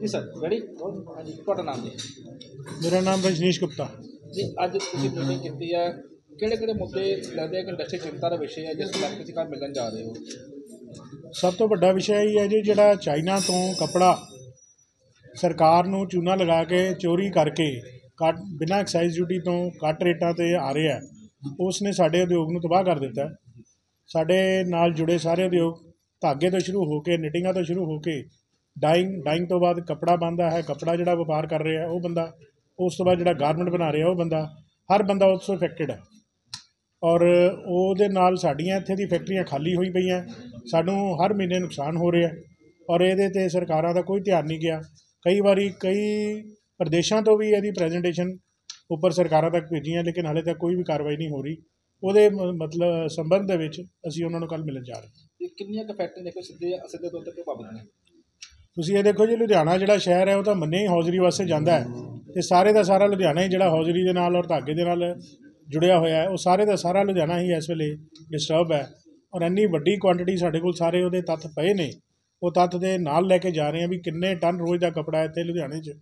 ਜੀ sir ready ਹਾਂਜੀ ਤੁਹਾਡਾ ਨਾਮ ਜੀ? ਮੇਰਾ ਨਾਮ ਰਜਨੀਸ਼ ਗੁਪਤਾ। ਜੀ ਅੱਜ ਤੁਸੀਂ ਮੀਟਿੰਗ ਕੀਤੀ ਹੈ ਕਿਹੜੇ ਕਿਹੜੇ ਮੁੱਦੇ ਲੱਗਦੇ ਆ ਕਿ ਇੰਡਸਟਰੀ ਚਿੰਤਾ ਦਾ ਵਿਸ਼ੇ ਹੈ ਜਿਸ ਤੋਂ ਤੁਸੀਂ ਕੱਲ੍ਹ ਮਿਲਣ ਜਾ ਰਹੇ ਹੋ? ਸਭ ਤੋਂ ਵੱਡਾ ਵਿਸ਼ਾ ਇਹ ਹੈ ਜੀ ਜਿਹੜਾ ਚਾਈਨਾ ਤੋਂ ਕਪੜਾ ਸਰਕਾਰ ਨੂੰ ਚੂਨਾ ਲਗਾ ਕੇ ਚੋਰੀ ਕਰਕੇ ਕੱਟ ਬਿਨਾਂ ਐਕਸਾਈਜ਼ ਡਿਊਟੀ ਤੋਂ ਕੱਟ ਰੇਟਾਂ ਤੇ ਆ ਰਿਹਾ ਹੈ, ਉਸ ਨੇ ਸਾਡੇ ਉਦਯੋਗ ਨੂੰ ਤਬਾਹ ਕਰ ਦਿੱਤਾ। ਸਾਡੇ ਨਾਲ ਜੁੜੇ ਸਾਰੇ ਉਦਯੋਗ ਧਾਗੇ ਤੋਂ ਸ਼ੁਰੂ ਹੋ ਕੇ ਨਿਟਿੰਗਾਂ ਤੋਂ ਸ਼ੁਰੂ ਹੋ ਕੇ ਡਾਈਂਗ ਡਾਈਂਗ ਤੋਂ ਬਾਅਦ ਕੱਪੜਾ ਬਣਦਾ ਹੈ, ਕੱਪੜਾ ਜਿਹੜਾ ਵਪਾਰ ਕਰ ਰਿਹਾ ਉਹ ਬੰਦਾ, ਉਸ ਤੋਂ ਬਾਅਦ ਜਿਹੜਾ ਗਾਰਮੈਂਟ ਬਣਾ ਰਿਹਾ, ਉਹ ਬੰਦਾ, ਹਰ ਬੰਦਾ ਉਸ ਤੋਂ ਇਫੈਕਟਡ ਹੈ। ਔਰ ਉਹਦੇ ਨਾਲ ਸਾਡੀਆਂ ਇੱਥੇ ਦੀ ਫੈਕਟਰੀਆਂ ਖਾਲੀ ਹੋਈ ਪਈਆਂ, ਸਾਨੂੰ ਹਰ ਮਹੀਨੇ ਨੁਕਸਾਨ ਹੋ ਰਿਹਾ ਔਰ ਇਹਦੇ ਤੇ ਸਰਕਾਰਾਂ ਦਾ ਕੋਈ ਧਿਆਨ ਨਹੀਂ ਗਿਆ। ਕਈ ਵਾਰੀ ਕਈ ਪ੍ਰਦੇਸ਼ਾਂ ਤੋਂ ਵੀ ਇਹਦੀ ਪ੍ਰੈਜੈਂਟੇਸ਼ਨ ਉੱਪਰ ਸਰਕਾਰਾਂ ਤੱਕ ਭੇਜੀਆਂ, ਲੇਕਿਨ ਹਾਲੇ ਤੱਕ ਕੋਈ ਵੀ ਕਾਰਵਾਈ ਨਹੀਂ ਹੋ ਰਹੀ। ਉਹਦੇ ਮ- ਮਤਲਬ ਸੰਬੰਧ ਦੇ ਵਿੱਚ ਅਸੀਂ ਉਹਨਾਂ ਨੂੰ ਕੱਲ ਮਿਲਣ ਜਾ ਰਹੇ ਹਾਂ। ਇਹ ਕਿੰਨੀਆਂ ਕੁ ਫੈਕਟਰੀ ਦੇਖੋ ਸਿੱਧੇ ਸਿੱਧੇ ਤੌਰ ਤੇ ਪ੍ਰਭਾਵਿਤ ਨੇ? ਤੁਸੀਂ ਇਹ ਦੇਖੋ ਜੀ, ਲੁਧਿਆਣਾ ਜਿਹੜਾ ਸ਼ਹਿਰ ਹੈ, ਉਹ ਤਾਂ ਮੰਨੇ ਹੀ ਹੌਜ਼ਰੀ ਵਾਸਤੇ ਜਾਂਦਾ ਹੈ। ਤੇ ਸਾਰੇ ਦਾ ਸਾਰਾ ਲੁਧਿਆਣਾ ਹੀ ਜਿਹੜਾ ਹੌਜ਼ਰੀ ਦੇ ਨਾਲ ਔਰ ਧਾਗੇ ਦੇ ਨਾਲ ਜੁੜਿਆ ਹੋਇਆ ਹੈ। ਉਹ ਸਾਰੇ ਦਾ ਸਾਰਾ ਲੁਧਿਆਣਾ ਹੀ ਇਸ ਵੇਲੇ ਡਿਸਟਰਬ ਹੈ। ਔਰ ਇੰਨੀ ਵੱਡੀ ਕੁਆਂਟੀਟੀ ਸਾਡੇ ਕੋਲ ਸਾਰੇ ਉਹਦੇ ਤੱਥ ਪਏ ਨੇ। ਉਹ ਤੱਥ ਦੇ ਨਾਲ ਲੈ ਕੇ ਜਾ ਰਹੇ ਹਾਂ ਵੀ ਕਿੰਨੇ ਟਨ ਰੋਜ਼ ਦਾ ਕਪੜਾ ਇੱਥੇ ਲੁਧਿਆਣੇ 'ਚ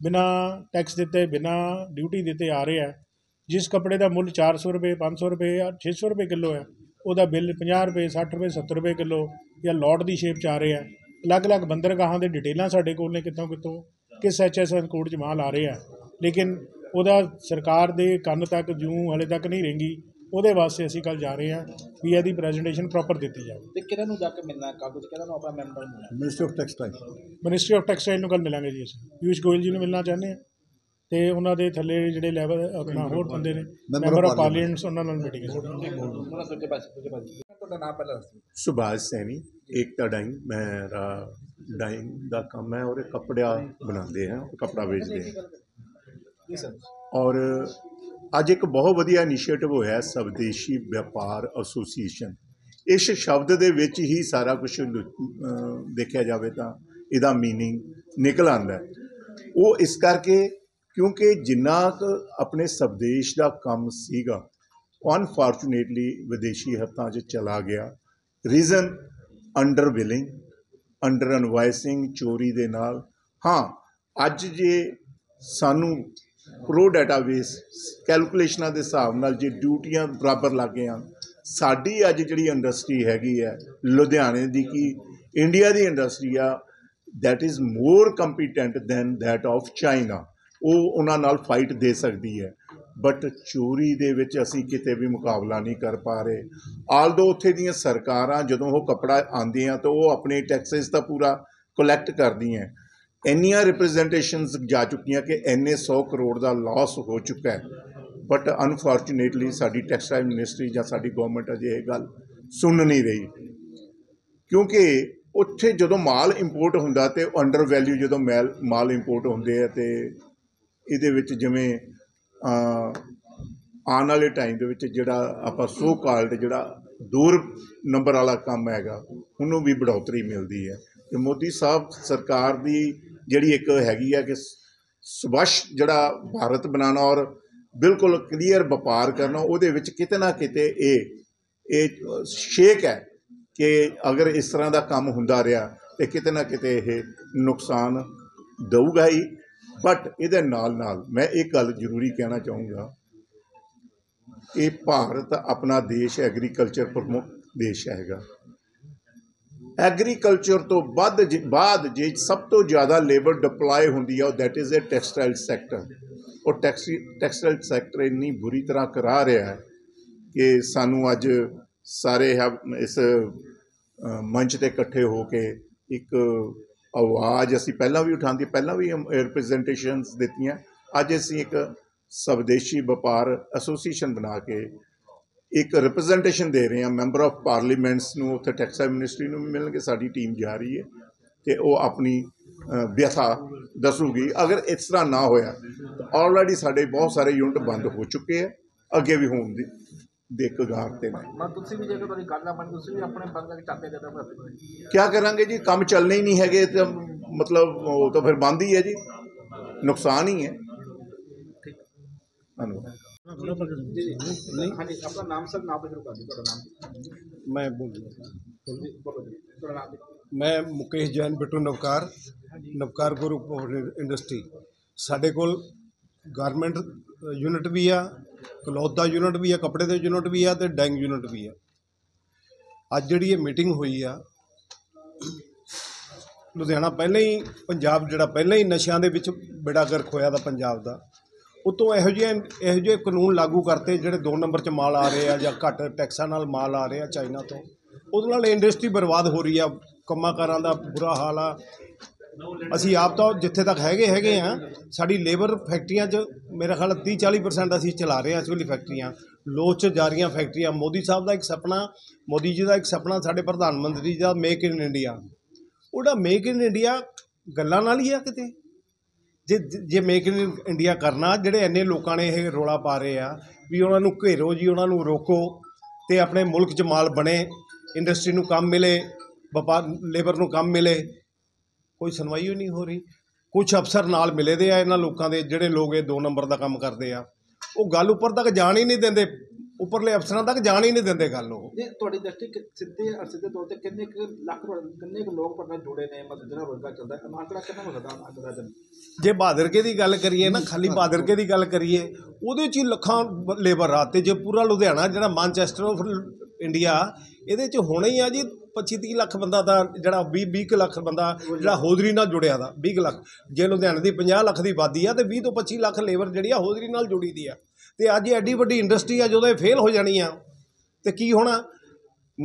ਬਿਨਾਂ ਟੈਕਸ ਦਿੱਤੇ, ਬਿਨਾਂ ਡਿਊਟੀ ਦਿੱਤੇ ਆ ਰਿਹਾ ਹੈ। ਜਿਸ ਕਪੜੇ ਦਾ ਮੁੱਲ 400 ਰੁਪਏ 500 ਰੁਪਏ ਜਾਂ 600 ਰੁਪਏ ਕਿਲੋ ਹੈ, ਉਹਦਾ ਬਿੱਲ 50 ਰੁਪਏ 60 ਰੁਪਏ 70 ਰੁਪਏ ਕਿਲੋ ਜਾਂ ਲੋਟ ਦੀ ਸ਼ੇਪ 'ਚ ਆ ਰਿਹਾ ਅਲੱਗ-ਅਲੱਗ ਬੰਦਰਗਾਹਾਂ ਦੇ ਡਿਟੇਲਾਂ ਸਾਡੇ ਕੋਲ ਨੇ ਕਿੱਥੋਂ ਕਿੱਥੋਂ ਕਿਸ ਐਚਐਸਐਨ ਕੋਡ 'ਚ ਮਾਲ ਆ ਰਿਹਾ ਹੈ ਲੇਕਿਨ ਉਹਦਾ ਸਰਕਾਰ ਦੇ ਕੰਨ ਤੱਕ ਜੂੰ ਹਲੇ ਤੱਕ ਨਹੀਂ ਰਹਿੰਗੀ ਉਹਦੇ ਵਾਸਤੇ ਅਸੀਂ ਕੱਲ ਜਾ ਰਹੇ ਹਾਂ ਵੀ ਇਹਦੀ ਪ੍ਰੈਜੈਂਟੇਸ਼ਨ ਪ੍ਰੋਪਰ ਦਿੱਤੀ ਜਾਵੇ। ਤੇ ਕਿਹਨਾਂ ਨੂੰ ਜਾ ਕੇ ਮਿਲਣਾ ਤੁਸੀਂ ਕਿਹਨਾਂ ਨੂੰ ਆਪਣਾ ਮੈਂਬਰ ਮਿਲਣਾ? Ministry of textile ministry of textile ਨੂੰ ਕੱਲ ਮਿਲਾਂਗੇ ਜੀ ਅਸੀਂ। ਪਿਊਸ਼ ਗੋਇਲ ਜੀ ਨੂੰ ਮਿਲਣਾ ਚਾਹੁੰਦੇ ਹਾਂ। ਤੇ ਉਹਨਾਂ ਦੇ ਥੱਲੇ ਜਿਹੜੇ ਲੈਵਲ ਆਪਣਾ ਹੋਰ ਬੰਦੇ ਨੇ of member of Parliament। Parliaments ਉਹਨਾਂ ਨਾਲ ਮੀਟਿੰਗ ਹੈ ਤੁਹਾਡਾ ਨਾਮ ਪਹਿਲਾਂ ਦੱਸੋ? ਸੁਭਾਸ਼ ਸੈਣੀ। ਏਕਤਾ ਡਾਈਂਗ ਮੇਰਾ ਡਾਈਂਗ ਦਾ ਕੰਮ ਹੈ ਔਰ ਇਹ ਕੱਪੜਾ ਬਣਾਉਂਦੇ ਆ ਕੱਪੜਾ ਵੇਚਦੇ ਆ ਜੀ ਸਰ ਔਰ ਅੱਜ ਇੱਕ ਬਹੁਤ ਵਧੀਆ ਇਨੀਸ਼ੀਏਟਿਵ ਹੋਇਆ ਹੈ ਸਵਦੇਸ਼ੀ ਵਪਾਰ ਐਸੋਸੀਏਸ਼ਨ ਇਸ ਸ਼ਬਦ ਦੇ ਵਿੱਚ ਹੀ ਸਾਰਾ ਕੁਝ ਦੇਖਿਆ ਜਾਵੇ ਤਾਂ ਇਹਦਾ मीनिंग ਨਿਕਲ ਆਉਂਦਾ ਹੈ ਉਹ ਇਸ ਕਰਕੇ ਕਿਉਂਕਿ ਜਿੰਨਾ ਕੁ ਆਪਣੇ ਸਵਦੇਸ਼ ਦਾ ਕੰਮ ਸੀਗਾ ਅਨਫੋਰਚੂਨੇਟਲੀ ਵਿਦੇਸ਼ੀ ਹੱਥਾਂ 'ਚ ਚਲਾ ਗਿਆ reason under billing under invoicing ਚੋਰੀ ਦੇ ਨਾਲ। ਹਾਂ, ਅੱਜ ਜੇ ਸਾਨੂੰ ਪ੍ਰੋ ਡਾਟਾਬੇਸ ਕੈਲਕੂਲੇਸ਼ਨਾਂ ਦੇ ਹਿਸਾਬ ਨਾਲ ਜੇ ਡਿਊਟੀਆਂ ਬਰਾਬਰ ਲੱਗ ਗਈਆਂ ਸਾਡੀ ਅੱਜ ਜਿਹੜੀ ਇੰਡਸਟਰੀ ਹੈਗੀ ਹੈ, ਲੁਧਿਆਣੇ ਦੀ ਕੀ, ਇੰਡੀਆ ਦੀ ਇੰਡਸਟਰੀ ਆ, that is more competent than that of China ਉਹ ਉਹਨਾਂ ਨਾਲ ਫਾਈਟ ਦੇ ਸਕਦੀ ਹੈ। ਬਟ ਚੋਰੀ ਦੇ ਵਿੱਚ ਅਸੀਂ ਕਿਤੇ ਵੀ ਮੁਕਾਬਲਾ ਨਹੀਂ ਕਰ ਪਾ ਰਹੇ। ਆਲਦੋ ਉੱਥੇ ਦੀਆਂ ਸਰਕਾਰਾਂ ਜਦੋਂ ਉਹ ਕਪੜਾ ਆਉਂਦੀਆਂ ਤਾਂ ਉਹ ਆਪਣੇ ਟੈਕਸਸ ਦਾ ਪੂਰਾ ਕਲੈਕਟ ਕਰਦੀਆਂ। ਇੰਨੀਆਂ ਰਿਪਰੈਜ਼ੈਂਟੇਸ਼ਨਸ ਜਾ ਚੁੱਕੀਆਂ ਕਿ ਇੰਨੇ 100 ਕਰੋੜ ਦਾ ਲਾਸ ਹੋ ਚੁੱਕਾ ਹੈ। ਬਟ ਅਨਫੋਰਚੂਨੇਟਲੀ ਸਾਡੀ ਟੈਕਸਟਾਈਲ ਮਿਨਿਸਟਰੀ ਜਾਂ ਸਾਡੀ ਗਵਰਨਮੈਂਟ ਅਜੇ ਇਹ ਗੱਲ ਸੁਣ ਨਹੀਂ ਰਹੀ। ਕਿਉਂਕਿ ਉੱਥੇ ਜਦੋਂ ਮਾਲ ਇੰਪੋਰਟ ਹੁੰਦਾ ਤੇ ਅੰਡਰ ਵੈਲਿਊ ਜਦੋਂ ਮੈਲ ਮਾਲ ਇੰਪੋਰਟ ਹੁੰਦੇ ਆ ਤੇ ਇਹਦੇ ਵਿੱਚ ਜਿਵੇਂ ਆਉਣ ਵਾਲੇ ਟਾਈਮ ਦੇ ਵਿੱਚ ਜਿਹੜਾ ਆਪਾਂ ਸੋ ਕਾਲਡ ਜਿਹੜਾ ਦੂਰ ਨੰਬਰ ਵਾਲਾ ਕੰਮ ਹੈਗਾ, ਉਹਨੂੰ ਵੀ ਬੜੋਤਰੀ ਮਿਲਦੀ ਹੈ। ਤੇ ਮੋਦੀ ਸਾਹਿਬ ਸਰਕਾਰ ਦੀ ਜਿਹੜੀ ਇੱਕ ਹੈਗੀ ਹੈ ਕਿ ਸਵੱਛ ਜਿਹੜਾ ਭਾਰਤ ਬਣਾਉਣਾ ਔਰ ਬਿਲਕੁਲ ਕਲੀਅਰ ਵਪਾਰ ਕਰਨਾ, ਉਹਦੇ ਵਿੱਚ ਕਿਤੇ ਨਾ ਕਿਤੇ ਇਹ ਇਹ ਸ਼ੇਕ ਹੈ ਕਿ ਅਗਰ ਇਸ ਤਰ੍ਹਾਂ ਦਾ ਕੰਮ ਹੁੰਦਾ ਰਿਹਾ ਤੇ ਕਿਤੇ ਨਾ ਕਿਤੇ ਇਹ ਨੁਕਸਾਨ ਦਊਗਾ ਹੀ। ਬਟ ਇਹਦੇ ਨਾਲ ਨਾਲ ਮੈਂ ਇਹ ਗੱਲ ਜ਼ਰੂਰੀ ਕਹਿਣਾ ਚਾਹੂੰਗਾ, ਇਹ ਭਾਰਤ ਆਪਣਾ ਦੇਸ਼ ਐਗਰੀਕਲਚਰ ਪ੍ਰਮੁੱਖ ਦੇਸ਼ ਹੈਗਾ। ਐਗਰੀਕਲਚਰ ਤੋਂ ਵੱਧ ਜੇ- ਬਾਅਦ ਜੇ ਸਭ ਤੋਂ ਜ਼ਿਆਦਾ ਲੇਬਰ ਡਿਪਲਾਈ ਹੁੰਦੀ ਆ, ਉਹ that is a textile sector ਉਹ ਟੈਕਸੀ ਟੈਕਸਟਾਈਲ ਸੈਕਟਰ ਇੰਨੀ ਬੁਰੀ ਤਰ੍ਹਾਂ ਕਰਾ ਰਿਹਾ ਹੈ ਕਿ ਸਾਨੂੰ ਅੱਜ ਸਾਰੇ ਇਸ ਮੰਚ ਤੇ ਇਕੱਠੇ ਹੋ ਕੇ ਇੱਕ ਆਵਾਜ਼ ਅਸੀਂ ਪਹਿਲਾਂ ਵੀ ਉਠਾਉਂਦੀ, ਪਹਿਲਾਂ ਵੀ ਰਿਪਰੈਜ਼ੈਂਟੇਸ਼ਨਸ ਦਿੱਤੀਆਂ। ਅੱਜ ਅਸੀਂ ਇੱਕ ਸਵਦੇਸ਼ੀ ਵਪਾਰ ਐਸੋਸੀਏਸ਼ਨ ਬਣਾ ਕੇ ਇੱਕ ਰਿਪਰੈਜ਼ੈਂਟੇਸ਼ਨ ਦੇ ਰਹੇ ਹਾਂ। ਮੈਂਬਰ ਆਫ ਪਾਰਲੀਮੈਂਟਸ ਨੂੰ ਉੱਥੇ ਟੈਕਸਾਈ ਮਿਨਿਸਟਰੀ ਨੂੰ ਵੀ ਮਿਲਣਗੇ, ਸਾਡੀ ਟੀਮ ਜਾ ਰਹੀ ਹੈ ਤੇ ਉਹ ਆਪਣੀ ਵਿਅਥਾ ਦੱਸੂਗੀ। ਅਗਰ ਇਸ ਤਰ੍ਹਾਂ ਨਾ ਹੋਇਆ, ਤਾਂ ਆਲਰੇਡੀ ਸਾਡੇ ਬਹੁਤ ਸਾਰੇ ਯੂਨਿਟ ਬੰਦ ਹੋ ਚੁੱਕੇ ਆ ਅੱਗੇ ਵੀ ਹੋਣ ਦੀ ਦੇ ਕਗਾਰ ਤੇ ਨੇ ਮੈਂ ਤੁਸੀਂ ਵੀ ਜੇਕਰ ਤੁਹਾਡੀ ਗੱਲ ਨਾ ਬਣ ਤੁਸੀਂ ਵੀ ਆਪਣੇ ਬੰਦੇ ਚਾਹਤੇ ਦੇ ਦੋ ਕਿਆ ਕਰਾਂਗੇ ਜੀ? ਕੰਮ ਚੱਲਣੇ ਹੀ ਨਹੀਂ ਹੈਗੇ ਤਾਂ ਮਤਲਬ ਉਹ ਤਾਂ ਫਿਰ ਬੰਦ ਹੀ ਹੈ ਜੀ। ਨੁਕਸਾਨ ਹੀ ਹੈ। ਧੰਨਵਾਦ। ਹਾਂਜੀ ਆਪਣਾ ਨਾਮ ਸਰ ਨਾਮ ਤੋਂ ਸ਼ੁਰੂ ਕਰ ਦਿਓ ਤੁਹਾਡਾ ਨਾਮ। ਮੈਂ ਬੋਲ ਰਿਹਾ। ਮੈਂ Mukesh Jain Bittu Navkar Navkar group of industry. ਸਾਡੇ ਕੋਲ ਗਾਰਮੈਂਟ ਯੂਨਿਟ ਵੀ ਆ, ਕਲੌਥ ਦਾ ਯੂਨਿਟ ਵੀ ਆ, ਕੱਪੜੇ ਦੇ ਯੂਨਿਟ ਵੀ ਆ ਤੇ ਡੈਂਗ ਯੂਨਿਟ ਵੀ ਆ। ਅੱਜ ਜਿਹੜੀ ਇਹ ਮੀਟਿੰਗ ਹੋਈ ਆ, ਲੁਧਿਆਣਾ ਪਹਿਲਾਂ ਹੀ, ਪੰਜਾਬ ਜਿਹੜਾ ਪਹਿਲਾਂ ਹੀ ਨਸ਼ਿਆਂ ਦੇ ਵਿੱਚ ਬੇੜਾ ਗਰਕ ਹੋਇਆ ਦਾ ਪੰਜਾਬ ਦਾ, ਉਤੋਂ ਇਹੋ ਜਿਹੇ ਇਹੋ ਜਿਹੇ ਕਾਨੂੰਨ ਲਾਗੂ ਕਰਤੇ ਜਿਹੜੇ 2 ਨੰਬਰ 'ਚ ਮਾਲ ਆ ਰਹੇ ਆ ਜਾਂ ਘੱਟ ਟੈਕਸਾਂ ਨਾਲ ਮਾਲ ਆ ਰਹੇ ਆ ਚਾਈਨਾ ਤੋਂ। ਉਹਦੇ ਨਾਲ ਇੰਡਸਟਰੀ ਬਰਬਾਦ ਹੋ ਰਹੀ ਆ, ਕੰਮਾਂ ਕਾਰਾਂ ਦਾ ਬੁਰਾ ਹਾਲ ਆ ਅਸੀਂ ਆਪ ਤਾਂ ਜਿੱਥੇ ਤੱਕ ਹੈਗੇ ਹੈਗੇ ਆ ਸਾਡੀ ਲੇਬਰ ਫੈਕਟਰੀਆਂ 'ਚ ਮੇਰਾ ਖਿਆਲ 30 40% ਅਸੀਂ ਚਲਾ ਰਹੇ ਹਾਂ ਇਸ ਵੇਲੇ ਫੈਕਟਰੀਆਂ ਲੋਚ 'ਚ ਜਾ ਰਹੀਆਂ ਫੈਕਟਰੀਆਂ ਮੋਦੀ ਸਾਹਿਬ ਦਾ ਇੱਕ ਸੁਪਨਾ, ਮੋਦੀ ਜੀ ਦਾ ਇੱਕ ਸੁਪਨਾ ਸਾਡੇ ਪ੍ਰਧਾਨ ਮੰਤਰੀ ਦਾ ਮੇਕ ਇਨ ਇੰਡੀਆ ਉਹਦਾ ਮੇਕ ਇਨ ਇੰਡੀਆ ਗੱਲਾਂ ਨਾਲ ਹੀ ਆ ਕਿਤੇ? ਜੇ ਜੇ ਮੇਕ ਇਨ ਇੰਡੀਆ ਕਰਨਾ, ਜਿਹੜੇ ਇੰਨੇ ਲੋਕਾਂ ਨੇ ਇਹ ਰੋਲਾ ਪਾ ਰਹੇ ਆ ਵੀ ਉਹਨਾਂ ਨੂੰ ਘੇਰੋ ਜੀ, ਉਹਨਾਂ ਨੂੰ ਰੋਕੋ ਤੇ ਆਪਣੇ ਮੁਲਕ 'ਚ ਮਾਲ ਬਣੇ ਇੰਡਸਟਰੀ ਨੂੰ ਕੰਮ ਮਿਲੇ, ਵਪਾਰ ਲੇਬਰ ਨੂੰ ਕੰਮ ਮਿਲੇ ਕੋਈ ਸੁਣਵਾਈ ਹੀ ਨਹੀਂ ਹੋ ਰਹੀ। ਕੁਝ ਅਫਸਰ ਨਾਲ ਮਿਲੇ ਦੇ ਆ ਇਹਨਾਂ ਲੋਕਾਂ ਦੇ ਜਿਹੜੇ ਲੋਕ ਇਹ ਦੋ ਨੰਬਰ ਦਾ ਕੰਮ ਕਰਦੇ ਆ। ਉਹ ਗੱਲ ਉੱਪਰ ਤੱਕ ਜਾਣ ਹੀ ਨਹੀਂ ਦਿੰਦੇ। ਉੱਪਰਲੇ ਅਫਸਰਾਂ ਤੱਕ ਜਾਣ ਹੀ ਨਹੀਂ ਦਿੰਦੇ ਗੱਲ ਉਹ। ਜੇ ਤੁਹਾਡੀ ਦ੍ਰਿਸ਼ਟੀ ਕਿ- ਸਿੱਧੇ ਅਸਿੱਧੇ ਤੌਰ ਤੇ ਕਿੰਨੇ ਕੁ ਲੱਖ ਤੁਹਾਡੇ- ਕਿੰਨੇ ਕੁ ਲੋਕ ਨਾਲ ਜੁੜੇ ਨੇ ਮਤਲਬ ਜਿਹੜਾ ਰੋਜ਼ਗਾਰ ਚੱਲਦਾ ਹੈ? ਅੰਕੜਾ ਕਿੰਨਾ ਹੋ ਸਕਦਾ ਅੰਕੜਾ ਜਨ ਜੇ ਬਹਾਦਰਕੇ ਦੀ ਗੱਲ ਕਰੀਏ ਨਾ ਖਾਲੀ ਬਹਾਦਰਕੇ ਦੀ ਗੱਲ ਕਰੀਏ ਉਹਦੇ 'ਚ ਹੀ ਲੱਖਾਂ ਲੇਬਰ ਆ ਤੇ ਜੇ ਪੂਰਾ ਲੁਧਿਆਣਾ ਜਿਹੜਾ ਮਾਨਚੈਸਟਰ ਆਫ ਇੰਡੀਆ ਇਹਦੇ 'ਚ ਹੋਣਾ ਹੀ ਆ ਜੀ 25 30 ਲੱਖ ਬੰਦਾ ਤਾਂ ਜਿਹੜਾ 20 20 ਕੁ ਲੱਖ ਬੰਦਾ ਜਿਹੜਾ ਹੋਦਰੀ ਨਾਲ ਜੁੜਿਆ ਦਾ 20 ਕੁ ਲੱਖ। ਜੇ ਲੁਧਿਆਣੇ ਦੀ 50 ਲੱਖ ਦੀ ਆਬਾਦੀ ਆ ਤੇ 20 ਤੋਂ 25 ਲੱਖ ਲੇਬਰ ਜਿਹੜੀ ਆ ਹੋਦਰੀ ਨਾਲ ਜੁੜੀ ਦੀ ਆ। ਤੇ ਅੱਜ ਇਹ ਐਡੀ ਵੱਡੀ ਇੰਡਸਟਰੀ ਆ ਜਦੋਂ ਇਹ ਫੇਲ ਹੋ ਜਾਣੀ ਆ ਤੇ ਕੀ ਹੋਣਾ?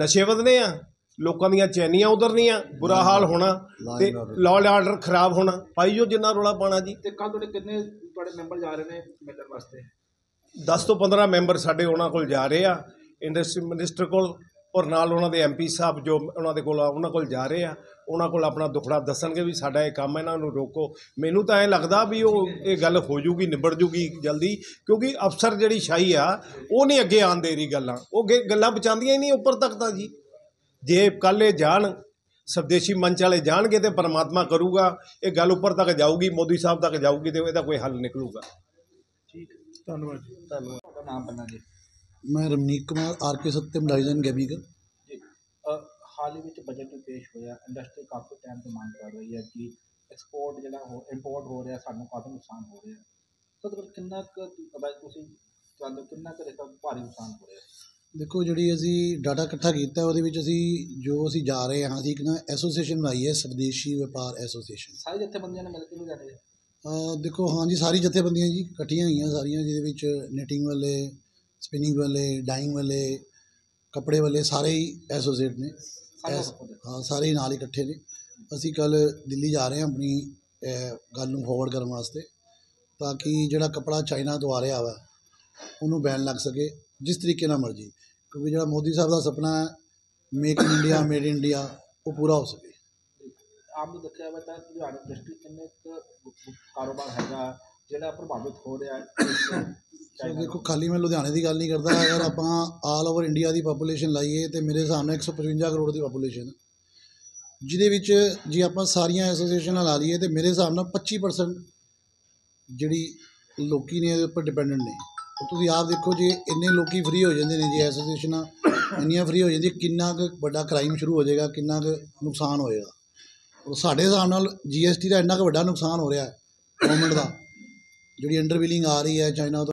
ਨਸ਼ੇ ਵਧਨੇ ਆ ਲੋਕਾਂ ਦੀਆਂ ਚੈਨੀਆਂ ਉਧਰਨੀਆਂ ਬੁਰਾ ਹਾਲ ਹੋਣਾ ਤੇ ਲਾਅ ਆਰਡਰ ਖਰਾਬ ਹੋਣਾ। ਪਾਈ ਜੋ ਜਿੰਨਾ ਰੋਲਾ ਪਾਣਾ ਜੀ। ਤੇ ਕੱਲ ਤੁਹਾਡੇ ਕਿੰਨੇ ਤੁਹਾਡੇ ਮੈਂਬਰ ਜਾ ਰਹੇ ਨੇ ਮਿਲਣ ਵਾਸਤੇ? 10 ਤੋਂ 15 ਮੈਂਬਰ ਸਾਡੇ ਉਹਨਾਂ ਕੋਲ ਜਾ ਰਹੇ ਆ। ਇੰਡਸਟਰੀ ਮਿਨਿਸਟਰ ਕੋਲ ਔਰ ਨਾਲ ਉਹਨਾਂ ਦੇ ਐਮਪੀ ਸਾਹਿਬ ਜੋ ਉਹਨਾਂ ਦੇ ਕੋਲ ਉਹਨਾਂ ਕੋਲ ਜਾ ਰਹੇ ਆ ਉਹਨਾਂ ਕੋਲ ਆਪਣਾ ਦੁੱਖੜਾ ਦੱਸਣਗੇ ਵੀ ਸਾਡਾ ਇਹ ਕੰਮ ਹੈ, ਇਹਨਾਂ ਨੂੰ ਰੋਕੋ। ਮੈਨੂੰ ਤਾਂ ਐਂ ਲੱਗਦਾ ਵੀ ਉਹ ਇਹ ਗੱਲ ਹੋ ਜੂਗੀ ਨਿਬੜ ਜੂਗੀ ਜਲਦੀ ਕਿਉਂਕਿ ਅਫਸਰ ਜਿਹੜੀ ਸ਼ਾਹੀ ਆ ਉਹ ਨਹੀਂ ਅੱਗੇ ਆਉਣ ਦੇ ਰਹੀ ਗੱਲਾਂ। ਉਹ ਗੇ- ਗੱਲਾਂ ਪਹੁੰਚਾਉਂਦੀਆਂ ਹੀ ਨਹੀਂ ਉੱਪਰ ਤੱਕ ਤਾਂ ਜੀ। ਜੇ ਕੱਲ੍ਹ ਇਹ ਜਾਣ ਸਵਦੇਸ਼ੀ ਮੰਚ ਵਾਲੇ ਜਾਣਗੇ ਤੇ ਪਰਮਾਤਮਾ ਕਰੂਗਾ ਇਹ ਗੱਲ ਉੱਪਰ ਤੱਕ ਜਾਊਗੀ ਮੋਦੀ ਸਾਹਿਬ ਤੱਕ ਜਾਊਗੀ ਤੇ ਇਹਦਾ ਕੋਈ ਹੱਲ ਨਿਕਲੂਗਾ। ਧੰਨਵਾਦ ਜੀ। ਧੰਨਵਾਦ। ਤੁਹਾਡਾ ਨਾਮ ਬੰਨਾ ਜੀ। ਮੈਂ Ramnik Kumar R K Satyam dyes and chemical ji ਹਾਲ ਹੀ ਵਿੱਚ ਬਜਟ ਪੇਸ਼ ਹੋਇਆ। ਇੰਡਸਟਰੀ ਕਾਫੀ ਟਾਈਮ ਤੋਂ ਮੰਗ ਕਰ ਰਹੀ ਹੈ ਕਿ ਐਕਸਪੋਰਟ ਜਿਹੜਾ ਹੋ ਇੰਪੋਰਟ ਹੋ ਰਿਹਾ ਸਾਨੂੰ ਕਾਫੀ ਨੁਕਸਾਨ ਹੋ ਰਿਹਾ। ਤਾਂ ਤੁਹਾਡਾ ਕਿੰਨਾ ਕੁ ਤੁਸੀਂ ਤੁਹਾਨੂੰ ਕਿੰਨਾ ਕੁ ਦੇਖੋ ਭਾਰੀ ਨੁਕਸਾਨ ਹੋ ਰਿਹਾ? ਦੇਖੋ ਜਿਹੜੀ ਅਸੀਂ ਡਾਟਾ ਇਕੱਠਾ ਕੀਤਾ ਉਹਦੇ ਵਿੱਚ ਅਸੀਂ ਜੋ ਅਸੀਂ ਜਾ ਰਹੇ ਹਾਂ ਅਸੀਂ ਇੱਕ ਨਾ ਐਸੋਸੀਏਸ਼ਨ ਬਣਾਈ ਹੈ ਸਵਦੇਸ਼ੀ ਵਪਾਰ ਐਸੋਸੀਏਸ਼ਨ ਸਾਰੇ ਜਥੇਬੰਦੀਆਂ ਨੇ ਮਿਲ ਕੇ ਲੁਧਿਆਣੇ ਅਹ ਦੇਖੋ ਹਾਂਜੀ ਸਾਰੀ ਜਥੇਬੰਦੀਆਂ ਜੀ ਇਕੱਠੀਆਂ ਹੋਈਆਂ ਸਾਰੀਆਂ ਜਿਹਦੇ ਵਿੱਚ ਨਿਟਿੰਗ ਵਾਲੇ ਸਪਿਨਿੰਗ ਵਾਲੇ ਡਾਈਂਗ ਵਾਲੇ ਕੱਪੜੇ ਵਾਲੇ ਸਾਰੇ ਹੀ ਐਸੋਸੀਏਟ ਨੇ। ਹਾਂ ਸਾਰੇ ਹੀ ਨਾਲ ਇਕੱਠੇ ਨੇ। ਅਸੀਂ ਕੱਲ ਦਿੱਲੀ ਜਾ ਰਹੇ ਹਾਂ ਆਪਣੀ ਗੱਲ ਨੂੰ ਫਾਰਵਰਡ ਕਰਨ ਵਾਸਤੇ ਤਾਂ ਕਿ ਜਿਹੜਾ ਕੱਪੜਾ ਚਾਈਨਾ ਤੋਂ ਆ ਰਿਹਾ ਵਾ ਉਹਨੂੰ ਬੈਨ ਲੱਗ ਸਕੇ ਜਿਸ ਤਰੀਕੇ ਨਾਲ ਮਰਜ਼ੀ। ਕਿਉਂਕਿ ਜਿਹੜਾ ਮੋਦੀ ਸਾਹਿਬ ਦਾ ਸੁਪਨਾ ਹੈ make in India made in India ਉਹ ਪੂਰਾ ਹੋ ਸਕੇ। ਆਪ ਨੂੰ ਦੇਖਿਆ ਹੋਇਆ ਤਾਂ ਲੁਧਿਆਣਾ ਇੰਡਸਟਰੀ ਕਿੰਨੇ ਕਾਰੋਬਾਰ ਹੈਗਾ ਜਿਹੜਾ ਪ੍ਰਭਾਵਿਤ ਹੋ ਰਿਹਾ ਹੈ। ਸੋ ਦੇਖੋ ਖਾਲੀ ਮੈਂ ਲੁਧਿਆਣੇ ਦੀ ਗੱਲ ਨਹੀਂ ਕਰਦਾ ਅਗਰ ਆਪਾਂ ਆਲ ਓਵਰ ਇੰਡੀਆ ਦੀ ਪਾਪੂਲੇਸ਼ਨ ਲਾਈਏ ਤੇ ਮੇਰੇ ਹਿਸਾਬ ਨਾਲ 155 ਕਰੋੜ ਦੀ ਪਾਪੂਲੇਸ਼ਨ ਜਿਹਦੇ ਵਿੱਚ ਜੇ ਆਪਾਂ ਸਾਰੀਆਂ ਐਸੋਸੀਏਸ਼ਨਾਂ ਲਾ ਲਈਏ ਤੇ ਮੇਰੇ ਹਿਸਾਬ ਨਾਲ 25% ਜਿਹੜੀ ਲੋਕੀ ਨੇ ਇਹਦੇ ਉੱਪਰ ਡਿਪੈਂਡੈਂਟ ਨੇ। ਤੁਸੀਂ ਆਪ ਦੇਖੋ ਜੇ ਇੰਨੇ ਲੋਕੀ ਫ੍ਰੀ ਹੋ ਜਾਂਦੇ ਨੇ ਜੇ ਐਸੋਸੀਏਸ਼ਨਾਂ ਇੰਨੀਆਂ ਫ੍ਰੀ ਹੋ ਜਾਂਦੀਆਂ ਕਿੰਨਾ ਕੁ ਵੱਡਾ ਕ੍ਰਾਈਮ ਸ਼ੁਰੂ ਹੋ ਜਾਏਗਾ ਕਿੰਨਾ ਕੁ ਨੁਕਸਾਨ ਹੋਏਗਾ। ਔਰ ਸਾਡੇ ਹਿਸਾਬ ਨਾਲ ਜੀਐਸਟੀ ਦਾ ਇੰਨਾ ਕੁ ਵੱਡਾ ਨੁਕਸਾਨ ਹੋ ਰਿਹਾ ਹੈ ਗਵਰਨਮੈਂਟ ਦਾ ਜਿਹੜੀ ਅੰਡਰ ਬਿਲਿੰਗ ਆ ਰਹੀ ਹੈ ਚਾਈਨਾ